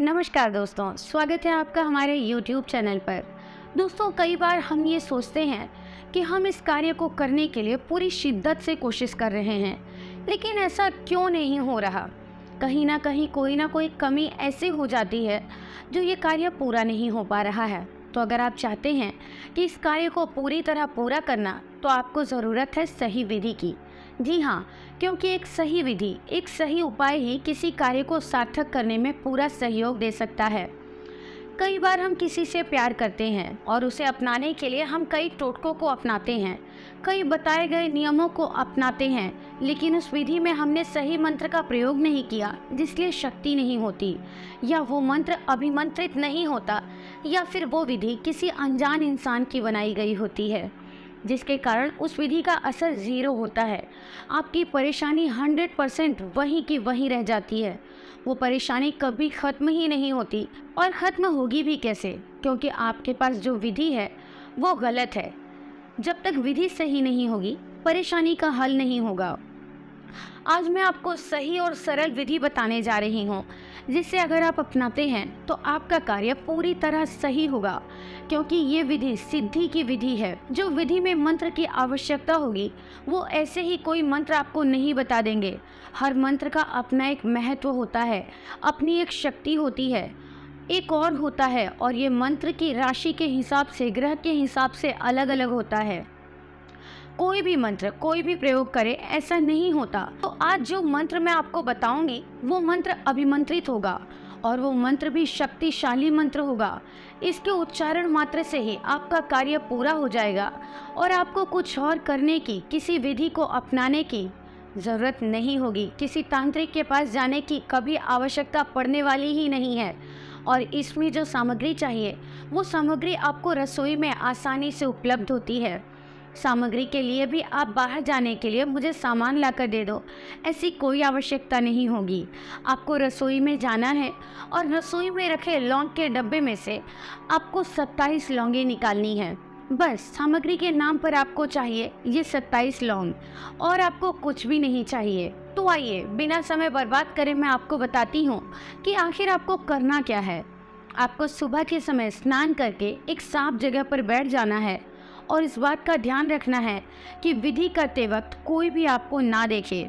नमस्कार दोस्तों, स्वागत है आपका हमारे YouTube चैनल पर। दोस्तों, कई बार हम ये सोचते हैं कि हम इस कार्य को करने के लिए पूरी शिद्दत से कोशिश कर रहे हैं, लेकिन ऐसा क्यों नहीं हो रहा? कहीं ना कहीं कोई ना कोई कमी ऐसी हो जाती है जो ये कार्य पूरा नहीं हो पा रहा है। तो अगर आप चाहते हैं कि इस कार्य को पूरी तरह पूरा करना तो आपको ज़रूरत है सही विधि की। जी हाँ क्योंकि एक सही विधि, एक सही उपाय ही किसी कार्य को सार्थक करने में पूरा सहयोग दे सकता है। कई बार हम किसी से प्यार करते हैं और उसे अपनाने के लिए हम कई टोटकों को अपनाते हैं, कई बताए गए नियमों को अपनाते हैं, लेकिन उस विधि में हमने सही मंत्र का प्रयोग नहीं किया, जिसलिए शक्ति नहीं होती, या वो मंत्र अभिमंत्रित नहीं होता, या फिर वो विधि किसी अनजान इंसान की बनाई गई होती है। जिसके कारण उस विधि का असर ज़ीरो होता है। आपकी परेशानी हंड्रेड परसेंट वहीं की वहीं रह जाती है। वो परेशानी कभी ख़त्म ही नहीं होती और ख़त्म होगी भी कैसे? क्योंकि आपके पास जो विधि है, वो गलत है। जब तक विधि सही नहीं होगी, परेशानी का हल नहीं होगा। आज मैं आपको सही और सरल विधि बताने जा रही हूँ। जिससे अगर आप अपनाते हैं तो आपका कार्य पूरी तरह सही होगा, क्योंकि ये विधि सिद्धि की विधि है। जो विधि में मंत्र की आवश्यकता होगी, वो ऐसे ही कोई मंत्र आपको नहीं बता देंगे। हर मंत्र का अपना एक महत्व होता है, अपनी एक शक्ति होती है। एक और होता है, और ये मंत्र की राशि के हिसाब से, ग्रह के हिसाब से अलग अलग होता है। कोई भी मंत्र, कोई भी प्रयोग करे, ऐसा नहीं होता। तो आज जो मंत्र मैं आपको बताऊँगी, वो मंत्र अभिमंत्रित होगा और वो मंत्र भी शक्तिशाली मंत्र होगा। इसके उच्चारण मात्र से ही आपका कार्य पूरा हो जाएगा और आपको कुछ और करने की, किसी विधि को अपनाने की ज़रूरत नहीं होगी। किसी तांत्रिक के पास जाने की कभी आवश्यकता पड़ने वाली ही नहीं है और इसमें जो सामग्री चाहिए, वो सामग्री आपको रसोई में आसानी से उपलब्ध होती है। सामग्री के लिए भी आप बाहर जाने के लिए मुझे सामान ला कर दे दो। ऐसी कोई आवश्यकता नहीं होगी। आपको रसोई में जाना है और रसोई में रखे लौंग के डब्बे में से आपको सत्ताईस लौंगे निकालनी है। बस, सामग्री के नाम पर आपको चाहिए ये सत्ताईस लौंग। और आपको कुछ भी नहीं चाहिए। तो आइए, बिना समय बर्बाद करे मैं आपको बताती हूँ कि आखिर आपको करना क्या है। आपको सुबह के समय स्नान करके एक साफ़ जगह पर बैठ जाना है। और इस बात का ध्यान रखना है कि विधि करते वक्त कोई भी आपको ना देखे।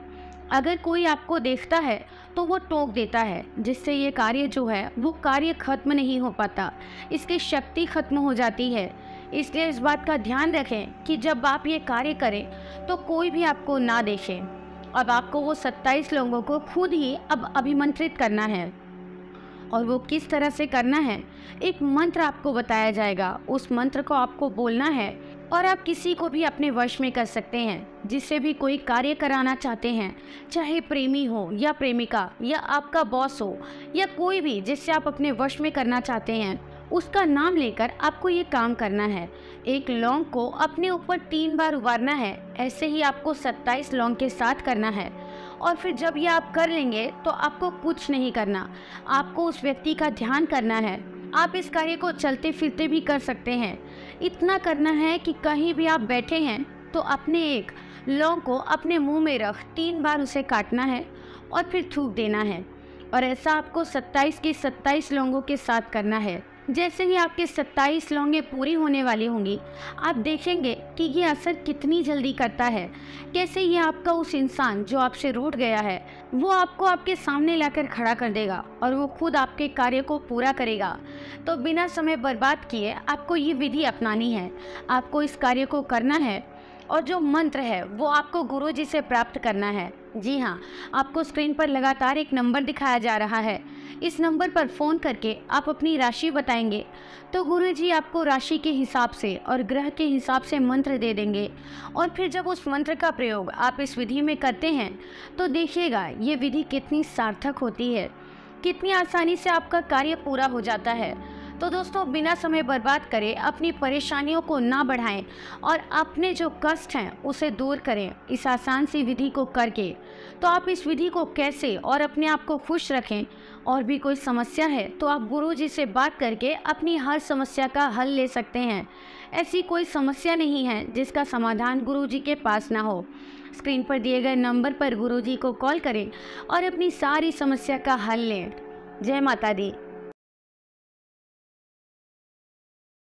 अगर कोई आपको देखता है तो वो टोक देता है, जिससे ये कार्य जो है, वो कार्य खत्म नहीं हो पाता। इसकी शक्ति खत्म हो जाती है। इसलिए इस बात का ध्यान रखें कि जब आप ये कार्य करें तो कोई भी आपको ना देखे। अब आपको वो सत्ताईस लोगों को खुद ही अब अभिमंत्रित करना है। और वो किस तरह से करना है, एक मंत्र आपको बताया जाएगा। उस मंत्र को आपको बोलना है और आप किसी को भी अपने वश में कर सकते हैं, जिससे भी कोई कार्य कराना चाहते हैं, चाहे प्रेमी हो या प्रेमिका या आपका बॉस हो या कोई भी जिससे आप अपने वश में करना चाहते हैं, उसका नाम लेकर आपको ये काम करना है। एक लौंग को अपने ऊपर तीन बार उबारना है, ऐसे ही आपको 27 लौंग के साथ करना है। और फिर जब ये आप कर लेंगे तो आपको कुछ नहीं करना। आपको उस व्यक्ति का ध्यान करना है। आप इस कार्य को चलते फिरते भी कर सकते हैं। इतना करना है कि कहीं भी आप बैठे हैं तो अपने एक लौंग को अपने मुँह में रख, तीन बार उसे काटना है और फिर थूक देना है। और ऐसा आपको 27 के 27 लौंगों के साथ करना है। जैसे ही आपके 27 लौंगे पूरी होने वाली होंगी, आप देखेंगे कि ये असर कितनी जल्दी करता है। कैसे ये आपका उस इंसान जो आपसे रूट गया है, वो आपको आपके सामने लाकर खड़ा कर देगा और वो खुद आपके कार्य को पूरा करेगा। तो बिना समय बर्बाद किए आपको ये विधि अपनानी है। आपको इस कार्य को करना है और जो मंत्र है, वो आपको गुरु जी से प्राप्त करना है। जी हाँ आपको स्क्रीन पर लगातार एक नंबर दिखाया जा रहा है। इस नंबर पर फ़ोन करके आप अपनी राशि बताएँगे। तो गुरु जी आपको राशि के हिसाब से और ग्रह के हिसाब से मंत्र दे देंगे। और फिर जब उस मंत्र का प्रयोग आप इस विधि में करते हैं तो देखिएगा ये विधि कितनी सार्थक होती है। कितनी आसानी से आपका कार्य पूरा हो जाता है। तो दोस्तों, बिना समय बर्बाद करें, अपनी परेशानियों को ना बढ़ाएँ और अपने जो कष्ट हैं, उसे दूर करें, इस आसान सी विधि को करके। तो आप इस विधि को कैसे और अपने आप को खुश रखें? और भी कोई समस्या है तो आप गुरु जी से बात करके अपनी हर समस्या का हल ले सकते हैं। ऐसी कोई समस्या नहीं है, जिसका समाधान गुरु जी के पास ना हो। स्क्रीन पर दिए गए नंबर पर गुरु जी को कॉल करें और अपनी सारी समस्या का हल लें। जय माता दी।